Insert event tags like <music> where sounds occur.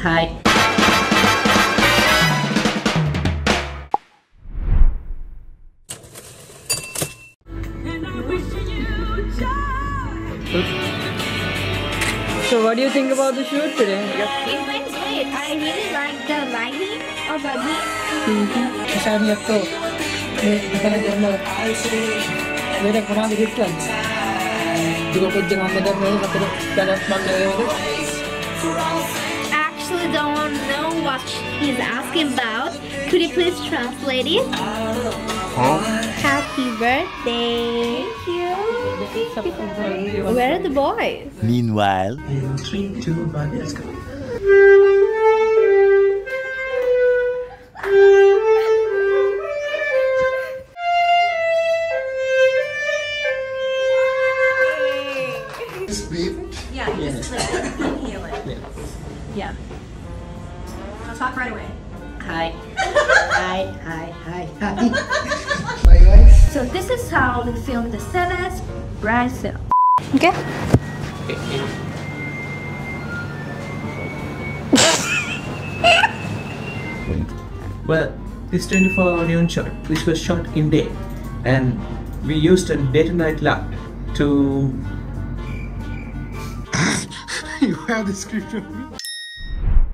Hi. So what do you think about the shoot today? It went great. I really like the lighting of the beach. Sabi niya to, may talaga mo, may nagpunang dito lang. Di ko pwede what he's asking about. Could you please translate it? Happy birthday. Thank you. Where are the boys? Meanwhile, Three, two, one, let's go. Yeah, you just like inhale it. <laughs> Yeah. I'll talk right away. Hi. Hi, hi, hi, hi. <laughs> So this is how we film the Celeste brand film. Okay? <laughs> Well, this 24 hour neon shot, which was shot in day, and we used a day to night light to. <laughs> you have the script of me.